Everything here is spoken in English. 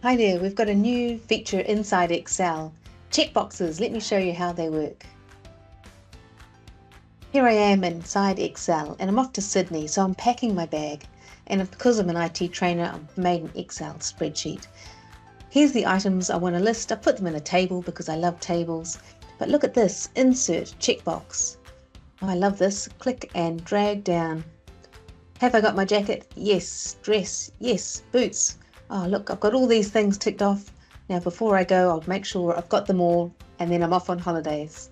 Hi there, we've got a new feature inside Excel. Checkboxes, let me show you how they work. Here I am inside Excel and I'm off to Sydney, so I'm packing my bag. And because I'm an IT trainer, I've made an Excel spreadsheet. Here's the items I want to list. I put them in a table because I love tables. But look at this, insert checkbox. I love this. Click and drag down. Have I got my jacket? Yes. Dress? Yes. Boots? Oh look I've got all these things ticked off. Now before I go I'll make sure I've got them all and then I'm off on holidays